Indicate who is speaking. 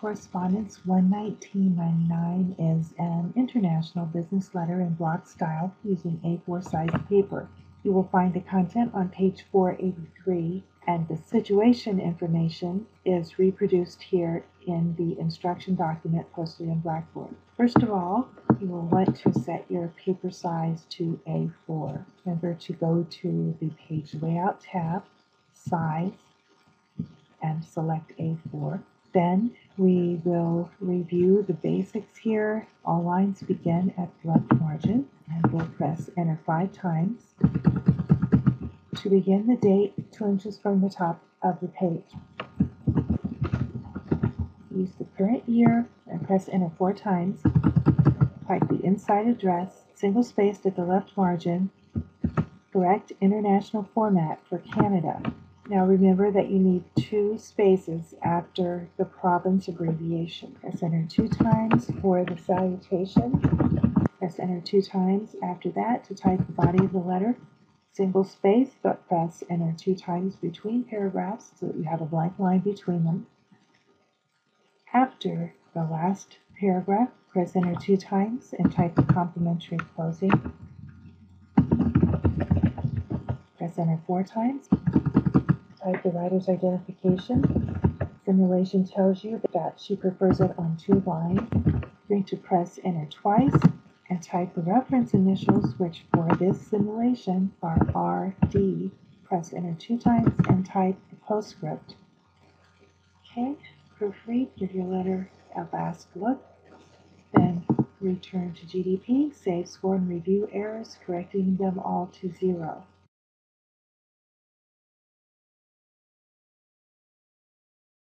Speaker 1: Correspondence 11999 is an international business letter in block style using A4 size paper. You will find the content on page 483 and the situation information is reproduced here in the instruction document posted in Blackboard. First of all, you will want to set your paper size to A4. Remember to go to the page layout tab, size, and select A4. Then we will review the basics here. All lines begin at left margin and we'll press enter five times. To begin the date, two inches from the top of the page. Use the current year and press enter four times. Type the inside address, single spaced at the left margin. Correct international format for Canada. Now remember that you need two spaces after the province abbreviation. Press enter two times for the salutation. Press enter two times after that to type the body of the letter. Single space, but press enter two times between paragraphs so that you have a blank line between them. After the last paragraph, press enter two times and type the complimentary closing. Press enter four times. Type the writer's identification. Simulation tells you that she prefers it on two lines. You're going to press enter twice and type the reference initials, which for this simulation are RD. Press enter two times and type the postscript. Okay, proofread, give your letter a last look, then return to GDP, save, score, and review errors, correcting them all to zero.